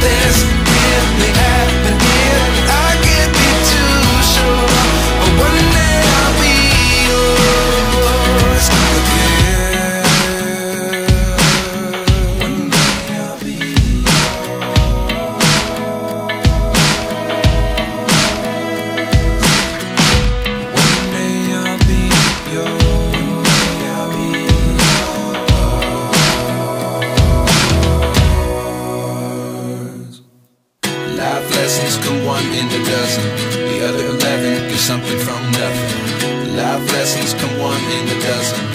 this happening? Lessons come one in a dozen. The other eleven get something from nothing. Life lessons come one in a dozen.